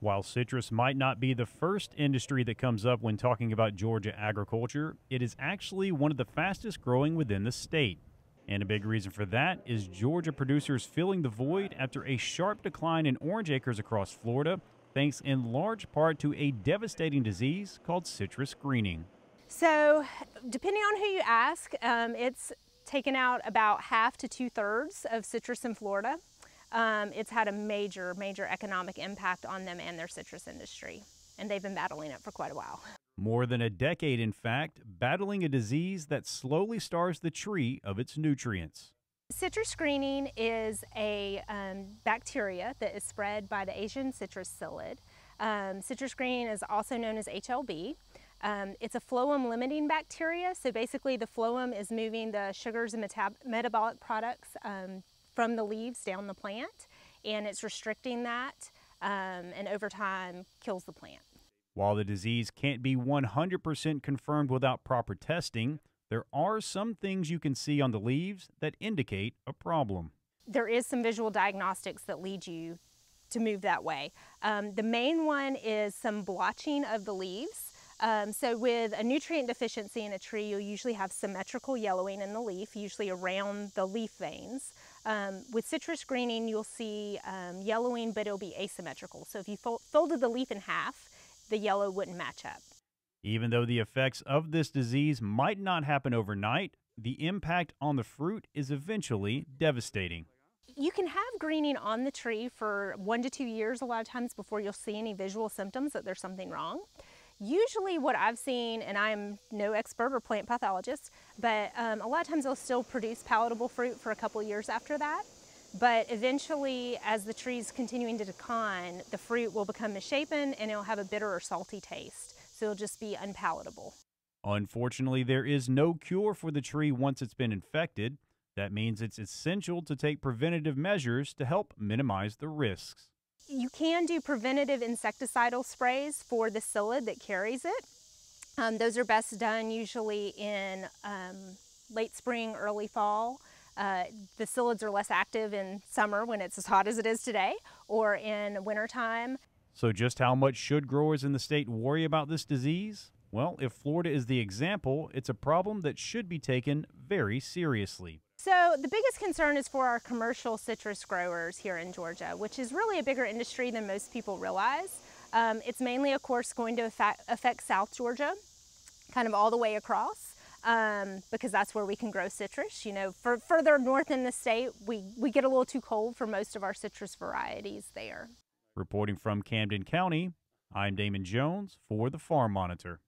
While citrus might not be the first industry that comes up when talking about Georgia agriculture, it is actually one of the fastest growing within the state. And a big reason for that is Georgia producers filling the void after a sharp decline in orange acres across Florida, thanks in large part to a devastating disease called citrus greening. So, depending on who you ask, um, it's taken out about half to two thirds of citrus in Florida um, it's had a major, major economic impact on them and their citrus industry. And they've been battling it for quite a while. More than a decade, in fact, battling a disease that slowly starves the tree of its nutrients. Citrus greening is a um, bacteria that is spread by the Asian citrus psyllid. Um, citrus greening is also known as HLB. Um, it's a phloem limiting bacteria, so basically the phloem is moving the sugars and metabolic products um, from the leaves down the plant and it's restricting that um, and over time kills the plant. While the disease can't be 100% confirmed without proper testing, there are some things you can see on the leaves that indicate a problem. There is some visual diagnostics that lead you to move that way. Um, the main one is some blotching of the leaves. Um, so with a nutrient deficiency in a tree, you'll usually have symmetrical yellowing in the leaf, usually around the leaf veins. Um, with citrus greening, you'll see um, yellowing, but it'll be asymmetrical. So if you folded the leaf in half, the yellow wouldn't match up. Even though the effects of this disease might not happen overnight, the impact on the fruit is eventually devastating. You can have greening on the tree for one to two years a lot of times before you'll see any visual symptoms that there's something wrong. Usually what I've seen, and I'm no expert or plant pathologist, but um, a lot of times they'll still produce palatable fruit for a couple years after that. But eventually, as the tree's continuing to decline, the fruit will become misshapen and it'll have a bitter or salty taste. So it'll just be unpalatable. Unfortunately, there is no cure for the tree once it's been infected. That means it's essential to take preventative measures to help minimize the risks. You can do preventative insecticidal sprays for the psyllid that carries it. Um, those are best done usually in um, late spring, early fall. Uh, the psyllids are less active in summer when it's as hot as it is today or in wintertime. So just how much should growers in the state worry about this disease? Well, if Florida is the example, it's a problem that should be taken very seriously. So the biggest concern is for our commercial citrus growers here in Georgia, which is really a bigger industry than most people realize. Um, it's mainly, of course, going to affect, South Georgia, kind of all the way across, um, because that's where we can grow citrus. You know, for, further north in the state, we, we get a little too cold for most of our citrus varieties there. Reporting from Camden County, I'm Damon Jones for the Farm Monitor.